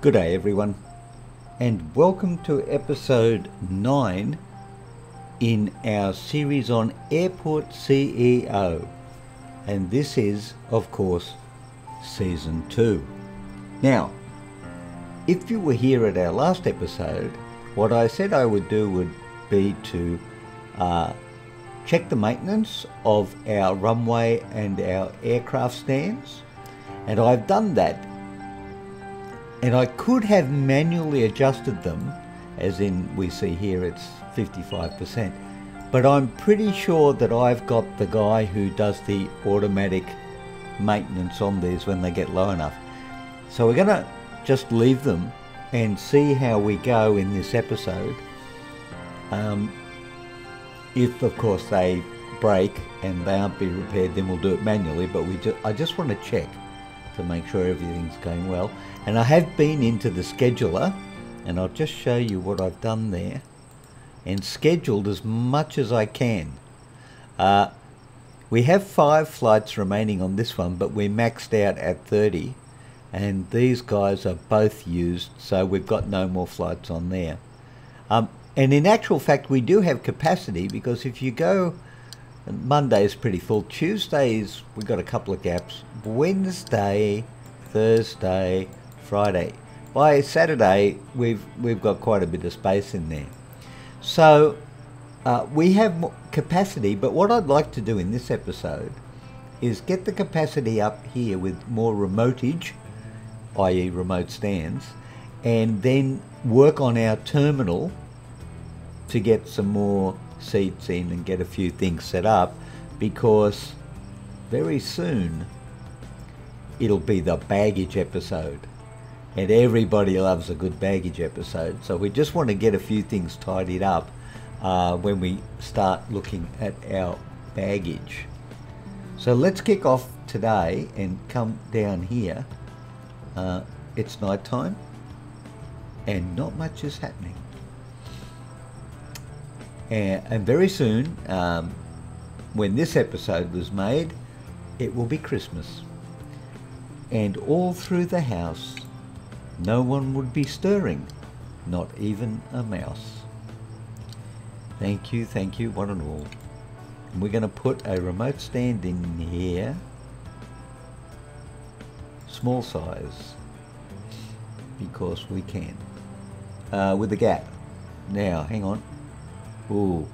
Good day, everyone, and welcome to episode 9 in our series on Airport CEO. And this is, of course, season 2. Now, if you were here at our last episode, what I said I would do would be to uh, check the maintenance of our runway and our aircraft stands, and I've done that. And I could have manually adjusted them, as in we see here it's 55%, but I'm pretty sure that I've got the guy who does the automatic maintenance on these when they get low enough. So we're going to just leave them and see how we go in this episode. Um, if, of course, they break and they aren't being repaired, then we'll do it manually. But we ju- I just want to check to make sure everything's going well. And I have been into the scheduler, and I'll just show you what I've done there, and scheduled as much as I can. Uh, we have five flights remaining on this one, but we're maxed out at 30 and these guys are both used, so we've got no more flights on there. Um, and in actual fact, we do have capacity because if you go, Monday is pretty full. Tuesdays we've got a couple of gaps. Wednesday, Thursday, Friday. By Saturday, we've we've got quite a bit of space in there. So uh, we have capacity, but what I'd like to do in this episode is get the capacity up here with more remotage i.e. remote stands, and then work on our terminal to get some more seats in and get a few things set up because very soon it'll be the baggage episode. And everybody loves a good baggage episode. So we just want to get a few things tidied up uh, when we start looking at our baggage. So let's kick off today and come down here. Uh, it's night time and not much is happening. And, and very soon, um, when this episode was made, it will be Christmas. And all through the house, no one would be stirring, not even a mouse. Thank you, thank you, one and all. And we're going to put a remote stand in here small size because we can uh, with the gap now hang on Ooh.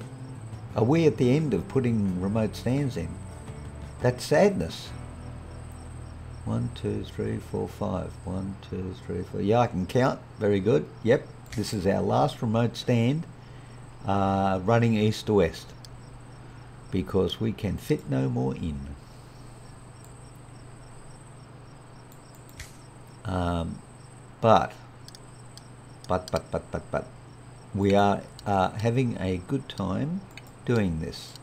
are we at the end of putting remote stands in? That's sadness. One, two, three, four, five. One, two, three, four. yeah I can count. Very good. Yep. This is our last remote stand uh, running east to west because we can fit no more in. Um, but, but, but, but, but, but, we are uh, having a good time doing this.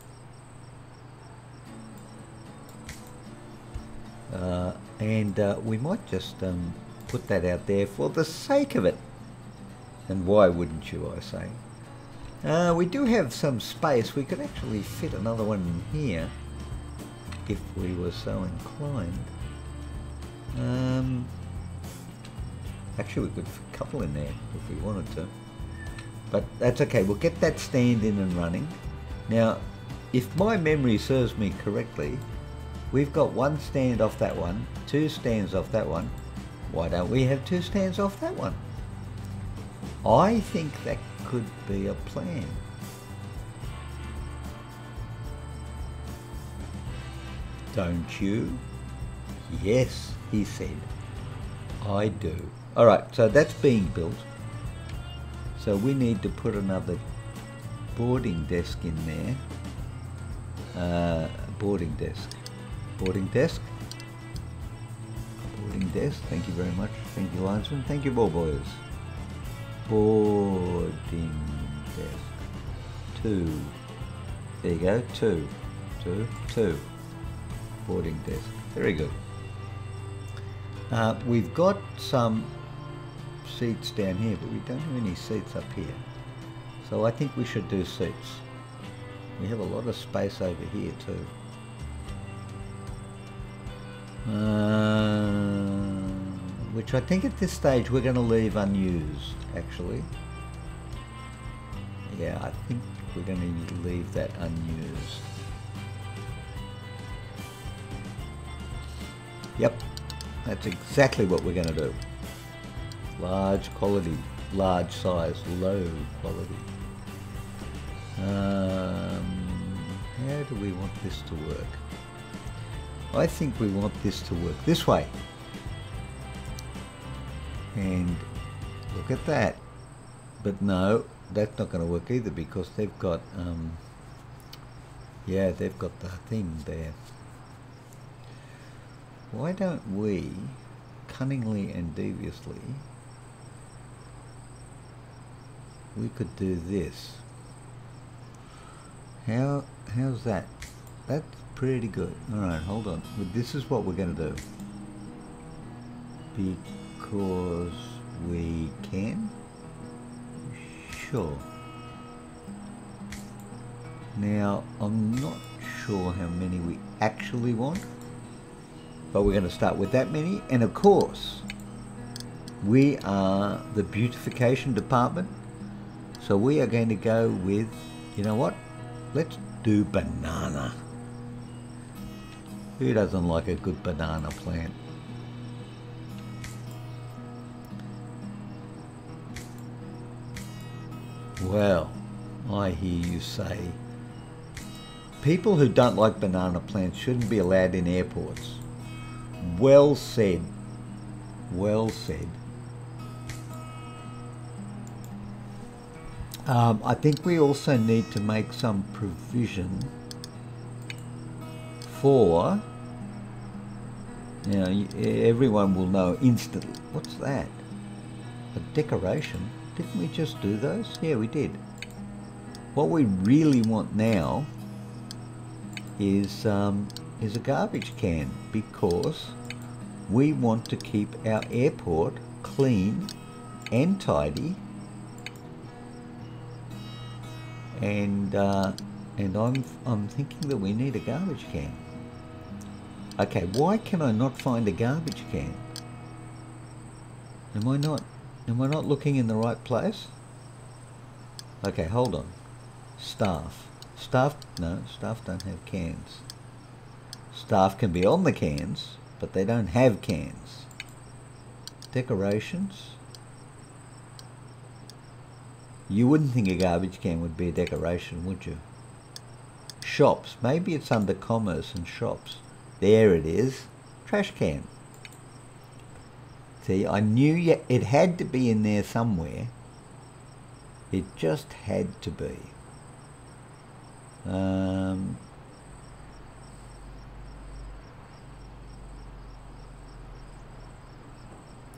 Uh, and uh, we might just um, put that out there for the sake of it. And why wouldn't you, I say? Uh, we do have some space. We could actually fit another one in here if we were so inclined. Um, Actually, we could couple in there if we wanted to. But that's okay. We'll get that stand in and running. Now, if my memory serves me correctly, we've got one stand off that one, two stands off that one. Why don't we have two stands off that one? I think that could be a plan. Don't you? Yes, he said. I do. All right, so that's being built. So we need to put another boarding desk in there. Uh, boarding desk. Boarding desk. Boarding desk. Thank you very much. Thank you, linesman. Thank you, ball boys. Boarding desk. Two. There you go. Two. Two. Two. Boarding desk. Very good. Uh, we've got some seats down here, but we don't have any seats up here. So I think we should do seats. We have a lot of space over here too. Uh, which I think at this stage we're going to leave unused, actually. Yeah, I think we're going to leave that unused. Yep, that's exactly what we're going to do. Large quality, large size, low quality. Um, how do we want this to work? I think we want this to work this way. And look at that. But no, that's not going to work either because they've got, um, yeah, they've got the thing there. Why don't we, cunningly and deviously, we could do this. How, how's that? That's pretty good. Alright, hold on. This is what we're going to do. Because we can? Sure. Now, I'm not sure how many we actually want. But we're going to start with that many. And of course, we are the beautification department. So we are going to go with, you know what? Let's do banana. Who doesn't like a good banana plant? Well, I hear you say people who don't like banana plants shouldn't be allowed in airports. Well said. Well said. Um, I think we also need to make some provision for, know, everyone will know instantly. What's that? A decoration? Didn't we just do those? Yeah, we did. What we really want now is um, is a garbage can because we want to keep our airport clean and tidy and uh, and I'm I'm thinking that we need a garbage can. Okay why can I not find a garbage can? Am I not am I not looking in the right place? Okay hold on. Staff. Staff no staff don't have cans. Staff can be on the cans, but they don't have cans. Decorations. You wouldn't think a garbage can would be a decoration, would you? Shops. Maybe it's under commerce and shops. There it is. Trash can. See, I knew it had to be in there somewhere. It just had to be. Um,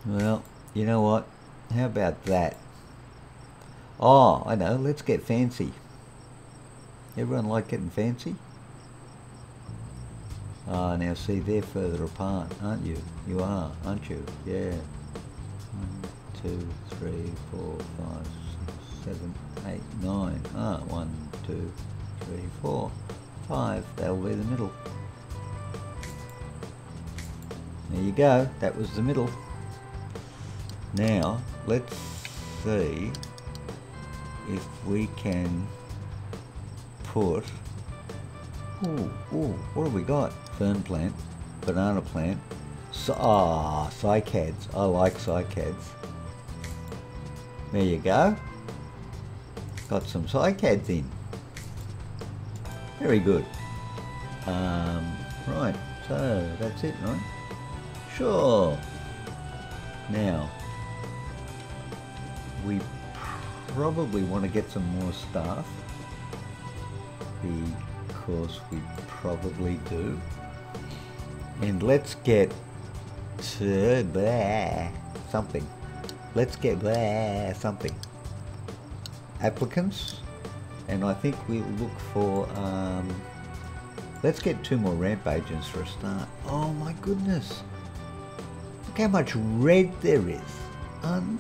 Well, you know what? How about that? Oh, I know. Let's get fancy. Everyone like getting fancy? Ah, oh, now see, they're further apart, aren't you? You are, aren't you? Yeah. One, two, three, four, five, six, seven, eight, nine. Ah, one, two, three, four, five. That'll be the middle. There you go. That was the middle. Now, let's see if we can put, ooh, ooh, what have we got? Fern plant, banana plant, so, ah, oh, cycads. I like cycads. There you go. Got some cycads in. Very good. Um, right, so that's it, right? Sure. Now, we probably want to get some more staff because we probably do. And let's get to blah, something. Let's get blah, something. Applicants, and I think we look for. Um, let's get two more ramp agents for a start. Oh my goodness! Look how much red there is. Un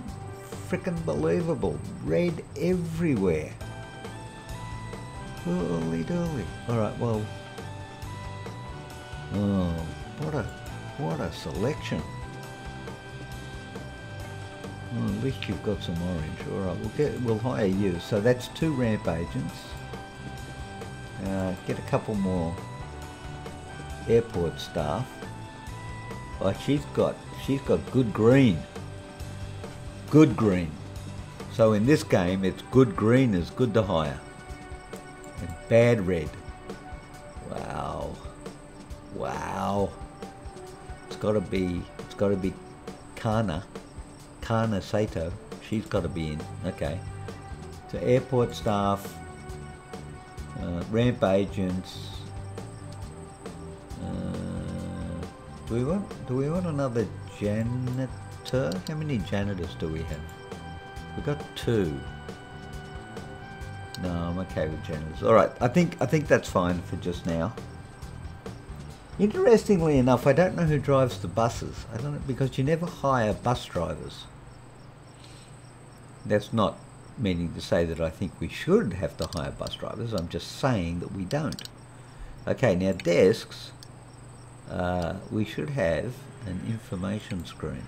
freaking believable. Red everywhere. Holy dolly. Alright, well. Oh, what a what a selection. At least you've got some orange. All right, we'll get we'll hire you. So that's two ramp agents. Uh, get a couple more airport staff. Oh, she's got she's got good green. Good green. So in this game, it's good green is good to hire, and bad red. Wow, wow. It's got to be it's got to be Kana, Kana Sato. She's got to be in. Okay. So airport staff, uh, ramp agents. Uh, do we want do we want another janitor? How many janitors do we have? We've got two. No, I'm okay with janitors. All right, I think I think that's fine for just now. Interestingly enough, I don't know who drives the buses. I don't know because you never hire bus drivers. That's not meaning to say that I think we should have to hire bus drivers. I'm just saying that we don't. Okay, now desks. Uh, we should have an information screen.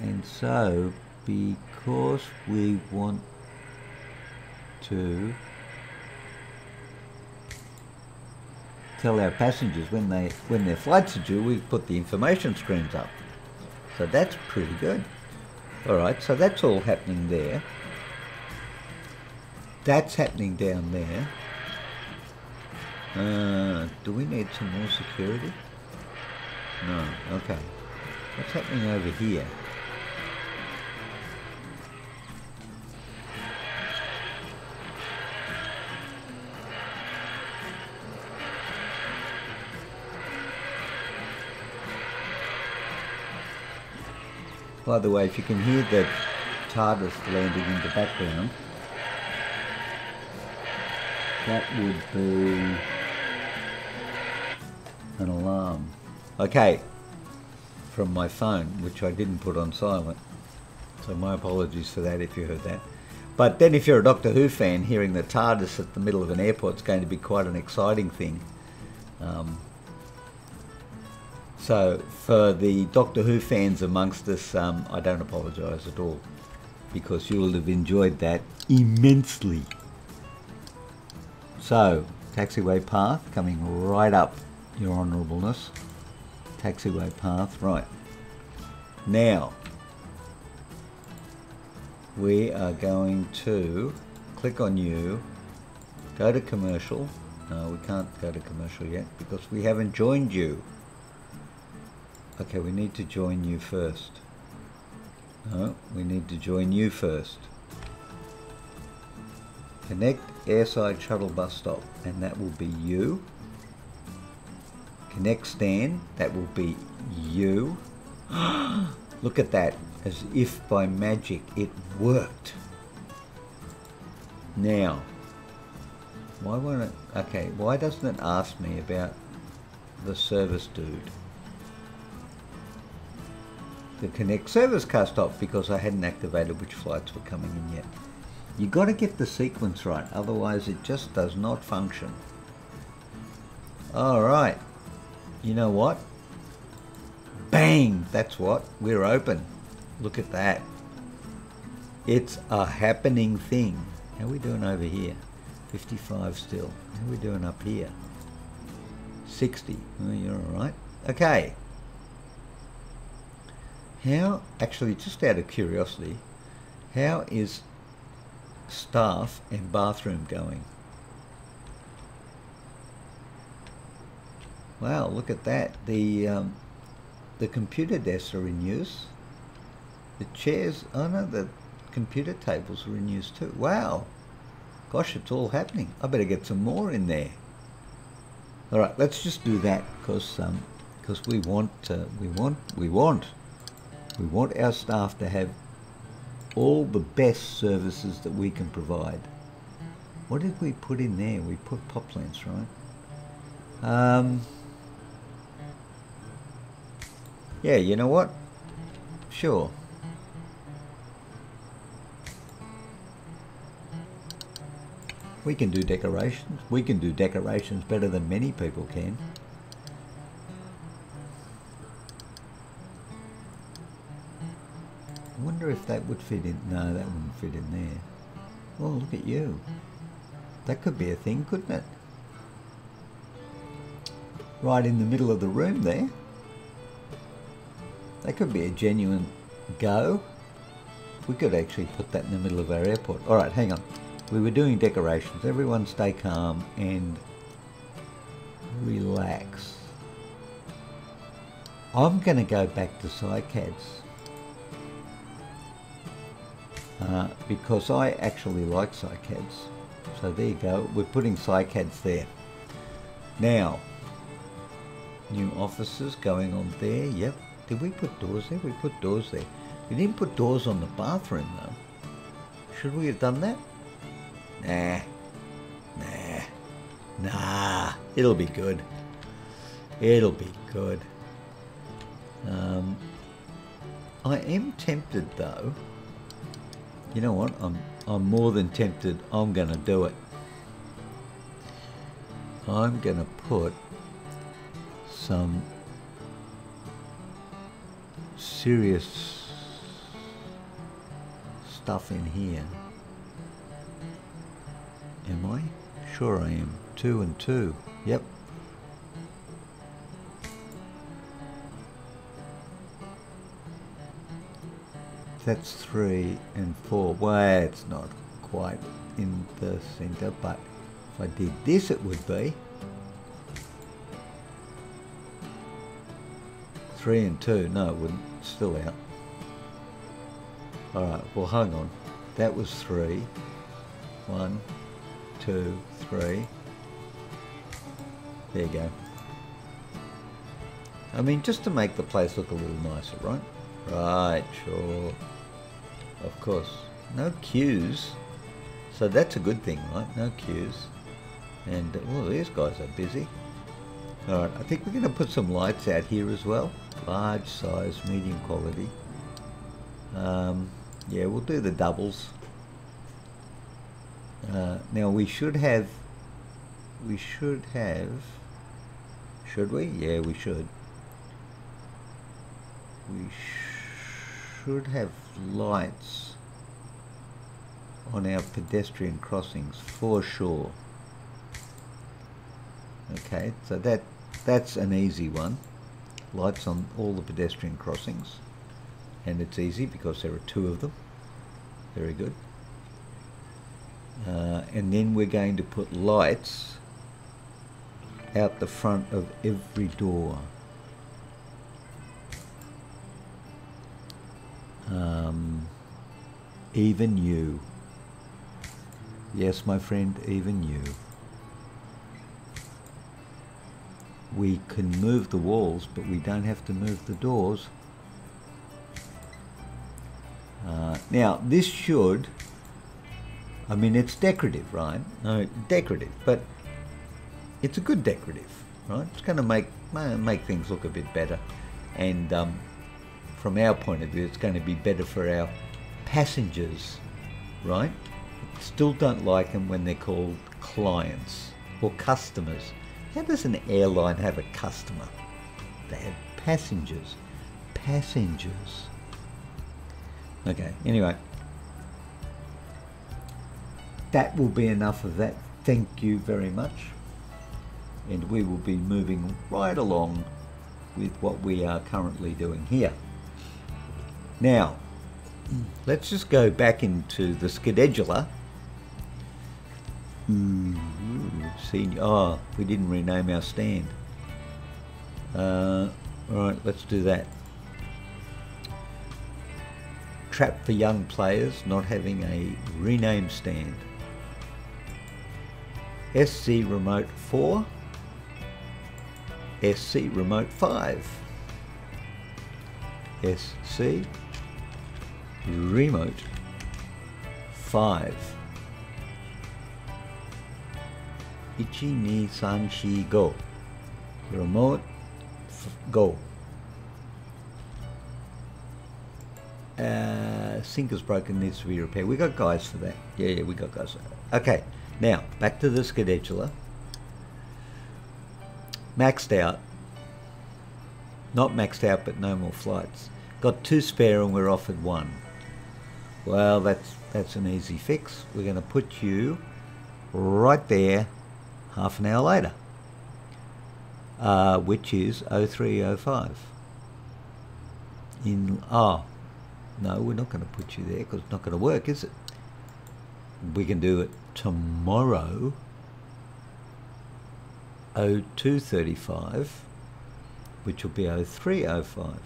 And so, because we want to tell our passengers when they when their flights are due, we put the information screens up. So that's pretty good. All right, so that's all happening there. That's happening down there. Uh, do we need some more security? No, okay. What's happening over here? By the way, if you can hear the TARDIS landing in the background, that would be an alarm. Okay, from my phone, which I didn't put on silent. So my apologies for that if you heard that. But then if you're a Doctor Who fan, hearing the TARDIS at the middle of an airport is going to be quite an exciting thing. Um, so for the Doctor Who fans amongst us, um, I don't apologise at all because you will have enjoyed that immensely. So, taxiway path coming right up, Your Honourableness. Taxiway path, right. Now, we are going to click on you, go to commercial. No, we can't go to commercial yet because we haven't joined you. Okay, we need to join you first. No, we need to join you first. Connect airside shuttle bus stop, and that will be you. Connect stand, that will be you. Look at that, as if by magic it worked. Now, why won't it, okay, why doesn't it ask me about the service dude? The Connect service car stop because I hadn't activated which flights were coming in yet. You got to get the sequence right, otherwise it just does not function. All right, you know what? Bang! That's what we're open. Look at that. It's a happening thing. How are we doing over here? 55 still. How are we doing up here? 60. Oh, you're all right. Okay. How, actually, just out of curiosity, how is staff and bathroom going? Wow, look at that. The, um, the computer desks are in use. The chairs, oh no, the computer tables are in use too. Wow. Gosh, it's all happening. I better get some more in there. All right, let's just do that because um, cause we want, uh, we want, we want we want our staff to have all the best services that we can provide. What did we put in there? We put pop plants, right? Um, yeah, you know what? Sure. We can do decorations. We can do decorations better than many people can. I wonder if that would fit in. No, that wouldn't fit in there. Oh, look at you. That could be a thing, couldn't it? Right in the middle of the room there. That could be a genuine go. We could actually put that in the middle of our airport. All right, hang on. We were doing decorations. Everyone stay calm and relax. I'm going to go back to cycads uh, because I actually like cycads. So there you go. We're putting cycads there. Now, new offices going on there. Yep. Did we put doors there? We put doors there. We didn't put doors on the bathroom though. Should we have done that? Nah. Nah. Nah. It'll be good. It'll be good. Um, I am tempted though. You know what? I'm I'm more than tempted. I'm gonna do it. I'm gonna put some serious stuff in here. Am I? Sure I am. Two and two. Yep. That's three and four. Well, it's not quite in the center, but if I did this, it would be. Three and two. No, it wouldn't. Still out. Alright, well, hang on. That was three. One, two, three. There you go. I mean, just to make the place look a little nicer, right? Right, sure. Of course. No queues. So that's a good thing, right? No queues. And, well, these guys are busy. Alright, I think we're going to put some lights out here as well. Large size, medium quality. Um, yeah, we'll do the doubles. Uh, now we should have, we should have, should we? Yeah, we should. We sh should have lights on our pedestrian crossings for sure. Okay, so that that's an easy one. Lights on all the pedestrian crossings. And it's easy because there are two of them. Very good. Uh, and then we're going to put lights out the front of every door. Um, even you. Yes, my friend, even you. We can move the walls, but we don't have to move the doors. Uh, now, this should, I mean, it's decorative, right? No, decorative, but it's a good decorative, right? It's going to make make things look a bit better, and um, from our point of view, it's going to be better for our passengers, right? Still don't like them when they're called clients or customers. How does an airline have a customer? They have passengers. Passengers. Okay, anyway. That will be enough of that. Thank you very much. And we will be moving right along with what we are currently doing here. Now, let's just go back into the scheduler. senior. Oh, we didn't rename our stand. Uh, all right, let's do that. Trap for young players not having a rename stand. SC Remote 4, SC Remote 5, SC Remote 5. 1234 go. Remote go. Uh, sink is broken, needs to be repaired. We got guys for that. Yeah, yeah, we got guys. Okay, now back to the scheduler. Maxed out. Not maxed out, but no more flights. Got two spare and we're offered one. Well, that's that's an easy fix. We're going to put you right there half an hour later, uh, which is 0305. In oh no, we're not going to put you there because it's not going to work, is it? We can do it tomorrow, 0235, which will be 0305,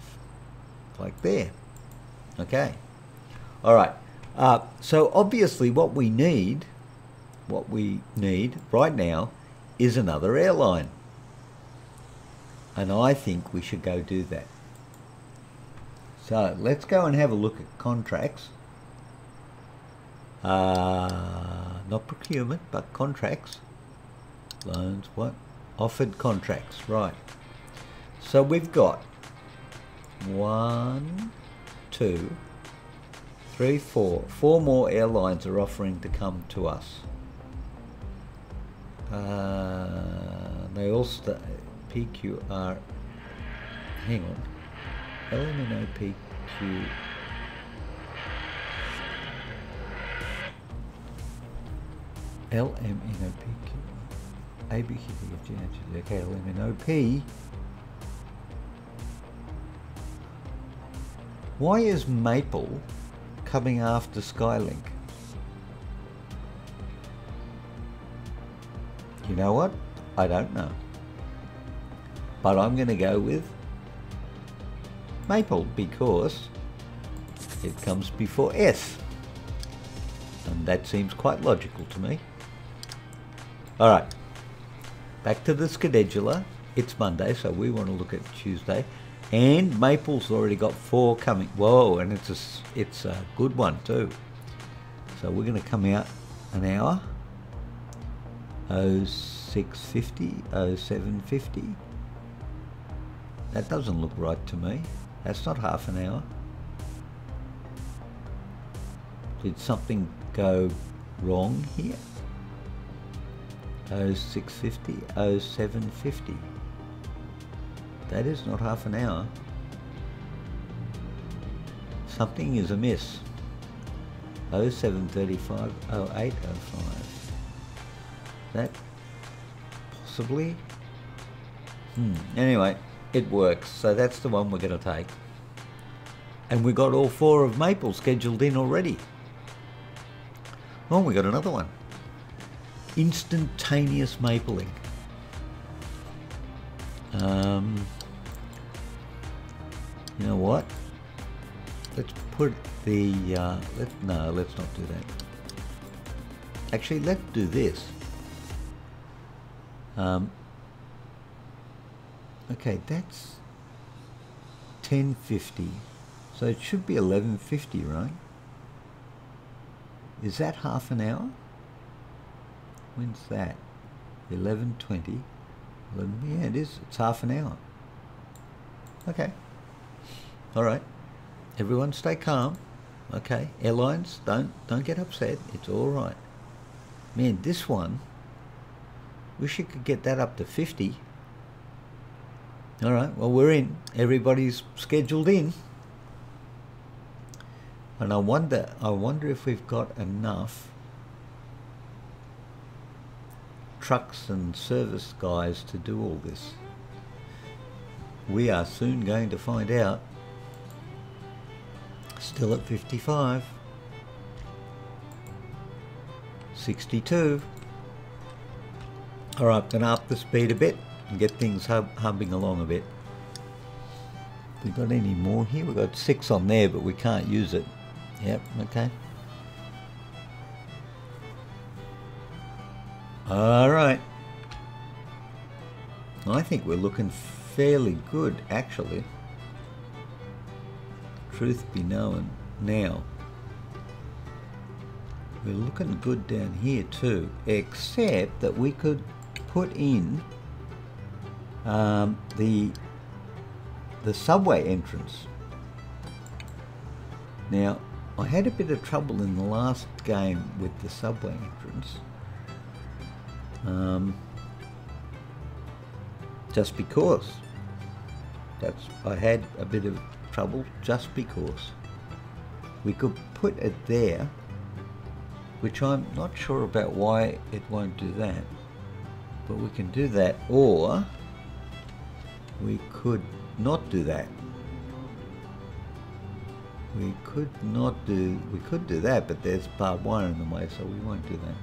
like there. Okay. All right. Uh, so obviously, what we need, what we need right now, is another airline, and I think we should go do that. So let's go and have a look at contracts. Uh, not procurement, but contracts. Loans, what? Offered contracts, right. So we've got one, two, three, four. Four more airlines are offering to come to us. Uh, they all start PQR. Hang on. LMNOPQ. LMNOPQ. ABQFG. Okay, LMNOP. Why is Maple coming after Skylink? You know what? I don't know. But I'm going to go with Maple because it comes before S. And that seems quite logical to me. Alright, back to the scheduler. It's Monday, so we want to look at Tuesday. And Maple's already got four coming. Whoa, and it's a, it's a good one too. So we're going to come out an hour. 0650, 0750. That doesn't look right to me. That's not half an hour. Did something go wrong here? 0650, 0750. That is not half an hour. Something is amiss. 0735, 0805. That possibly? Hmm. Anyway, it works. So that's the one we're going to take. And we got all four of Maple scheduled in already. Oh, we got another one. Instantaneous mapling. Um, you know what? Let's put the, uh, let no, let's not do that. Actually, let's do this. Um, Okay, that's 1050. So it should be 1150, right? Is that half an hour? When's that? 1120. 11, yeah, it is. It's half an hour. Okay. All right. Everyone stay calm. Okay. Airlines, don't don't get upset. It's all right. Man, this one, wish you could get that up to 50. All right, well, we're in. Everybody's scheduled in. And I wonder, I wonder if we've got enough trucks and service guys to do all this. We are soon going to find out. Still at 55. 62. All right, gonna up the speed a bit and get things hub hubbing along a bit. We got any more here? We've got six on there, but we can't use it. Yep, okay. All right. I think we're looking fairly good, actually. Truth be known, now. We're looking good down here too, except that we could put in um, the the subway entrance. Now, I had a bit of trouble in the last game with the subway entrance. Um, just because. That's I had a bit of trouble just because. we could put it there, which I'm not sure about why it won't do that. But we can do that, or we could not do that. We could not do, we could do that, but there's barbed wire in the way, so we won't do that.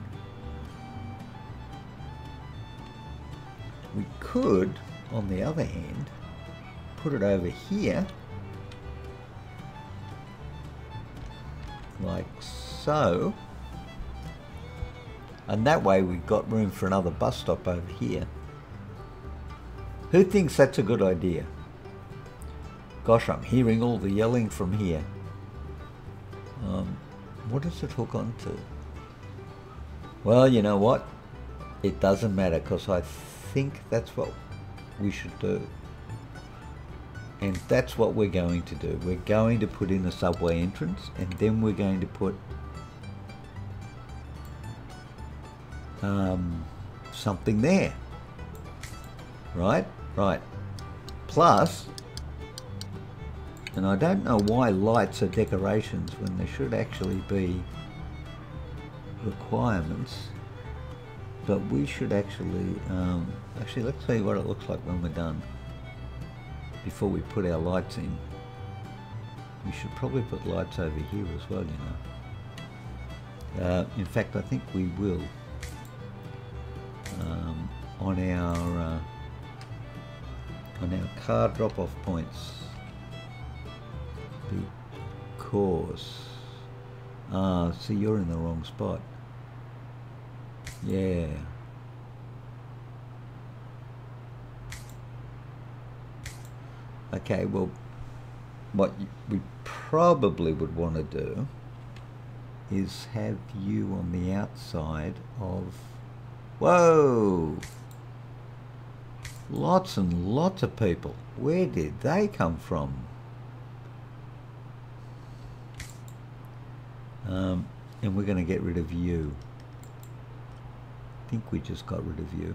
We could, on the other hand, put it over here, like so, and that way we've got room for another bus stop over here. Who thinks that's a good idea? Gosh, I'm hearing all the yelling from here. Um, what does it hook onto? Well, you know what? It doesn't matter because I think that's what we should do. And that's what we're going to do. We're going to put in a subway entrance and then we're going to put um, something there. Right? Right. Plus, and I don't know why lights are decorations when there should actually be requirements, but we should actually, um, actually let's see what it looks like when we're done before we put our lights in. We should probably put lights over here as well, you know. Uh, in fact, I think we will um, on our uh, on our car drop-off points because ah, see, you're in the wrong spot. Yeah. Okay, well, what we probably would want to do is have you on the outside of... Whoa! Lots and lots of people. Where did they come from? Um, and we're going to get rid of you. I think we just got rid of you.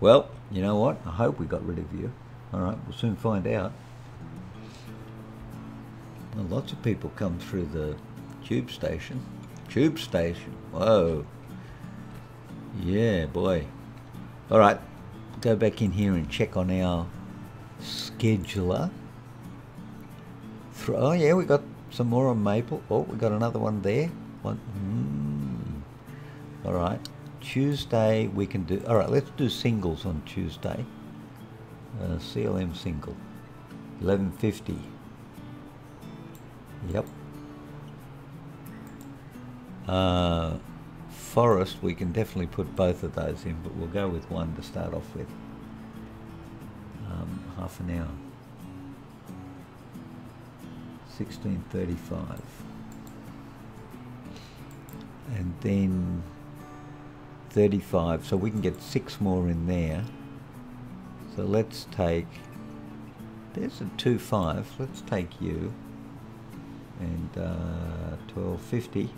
Well, you know what? I hope we got rid of you. Alright, we'll soon find out. Well, lots of people come through the tube station. Tube station, whoa. Yeah, boy. Alright, go back in here and check on our scheduler. Oh yeah, we got some more on Maple. Oh, we got another one there. One. Mm. All right. Tuesday we can do. All right, let's do singles on Tuesday. Uh, CLM single. 1150. Yep. Uh, Forest, we can definitely put both of those in, but we'll go with one to start off with. Um, half an hour. 1635. And then 35, so we can get six more in there. So let's take, there's a 2-5, let's take you, and uh, 1250.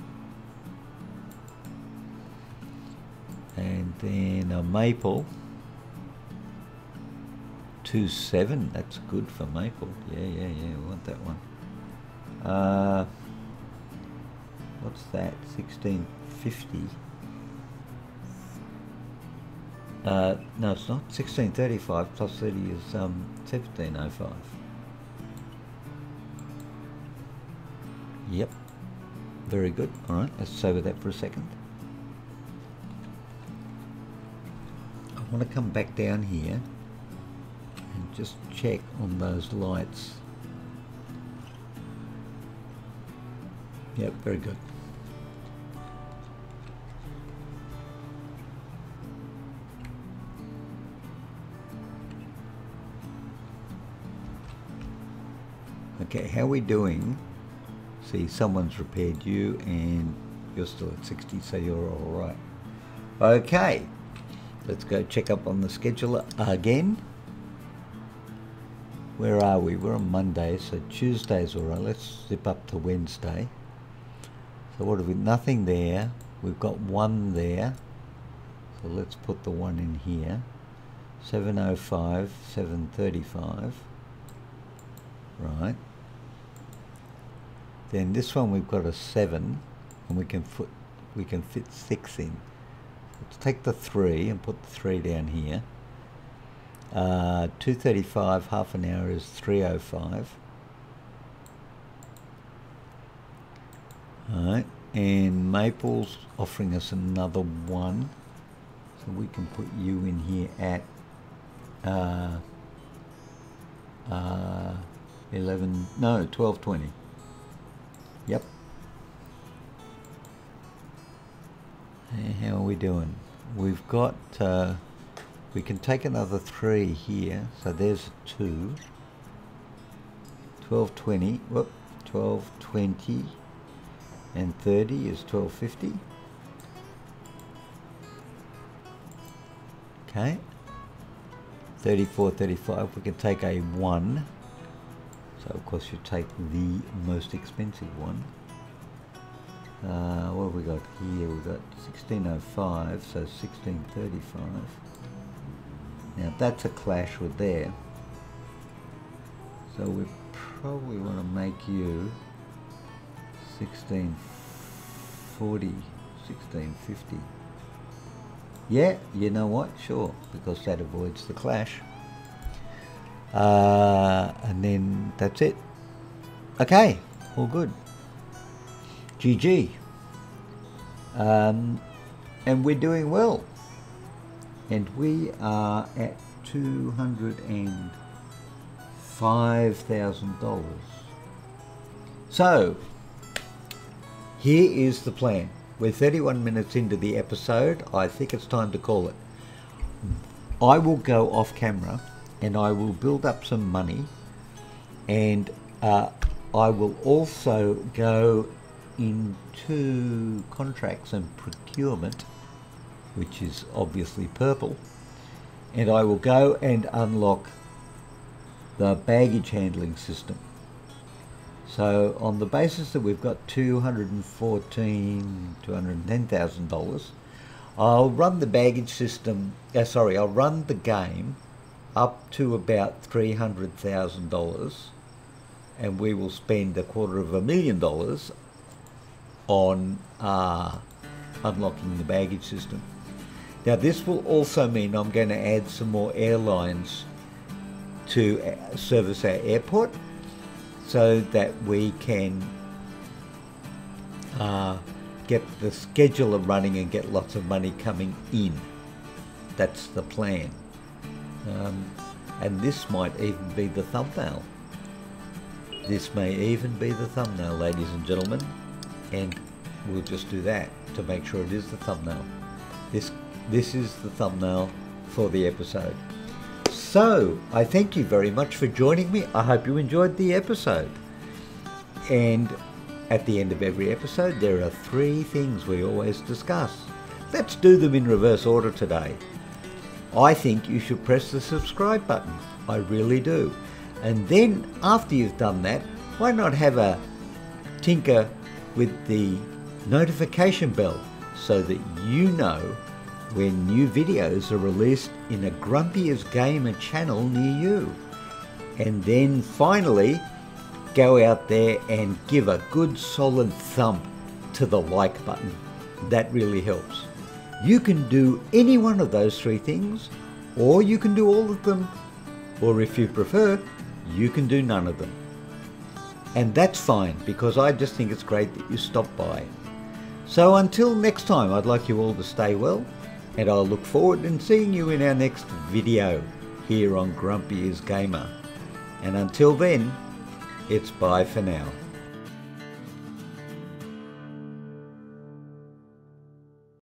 And then a maple, 2-7, that's good for maple, yeah, yeah, yeah, we want that one. Uh, what's that? 1650. Uh, no, it's not. 1635 plus 30 is um, 1705. Yep. Very good. All right, let's with that for a second. I want to come back down here and just check on those lights. Yep, very good. Okay, how are we doing? See, someone's repaired you and you're still at 60, so you're all right. Okay, let's go check up on the scheduler again. Where are we? We're on Monday, so Tuesday's all right. Let's zip up to Wednesday. So what have we, nothing there. We've got one there. So let's put the one in here. 705, 735. Right. Then this one we've got a 7 and we can put we can fit 6 in let's take the 3 and put the 3 down here uh, 235 half an hour is 305 Alright, and Maple's offering us another one. So we can put you in here at uh, uh, 11, no, 1220. Yep. How are we doing? We've got, uh, we can take another three here. So there's two. 1220, whoop, 1220 and 30 is 1250 okay 34 35 we can take a 1 so of course you take the most expensive one. Uh, what have we got here? We've got 1605 so 1635 now that's a clash with there. So we probably want to make you 1640 1650 yeah you know what? Sure because that avoids the clash uh, and then that's it okay all good GG um, and we're doing well and we are at two hundred and five thousand dollars so here is the plan. We're 31 minutes into the episode. I think it's time to call it. I will go off camera and I will build up some money and uh, I will also go into contracts and procurement, which is obviously purple, and I will go and unlock the baggage handling system. So on the basis that we've got $214, $210,000, I'll run the baggage system, uh, sorry, I'll run the game up to about $300,000 and we will spend a quarter of a million dollars on uh, unlocking the baggage system. Now this will also mean I'm going to add some more airlines to uh, service our airport so that we can uh, get the scheduler running and get lots of money coming in. That's the plan. Um, and this might even be the thumbnail. This may even be the thumbnail, ladies and gentlemen. And we'll just do that to make sure it is the thumbnail. This, this is the thumbnail for the episode. So, I thank you very much for joining me. I hope you enjoyed the episode. And at the end of every episode, there are three things we always discuss. Let's do them in reverse order today. I think you should press the subscribe button. I really do. And then, after you've done that, why not have a tinker with the notification bell so that you know when new videos are released in a Grumpy is Gamer channel near you. And then finally, go out there and give a good solid thump to the like button. That really helps. You can do any one of those three things, or you can do all of them, or if you prefer, you can do none of them. And that's fine because I just think it's great that you stopped by. So until next time, I'd like you all to stay well and I'll look forward to seeing you in our next video here on Grumpy is Gamer. And until then, it's bye for now.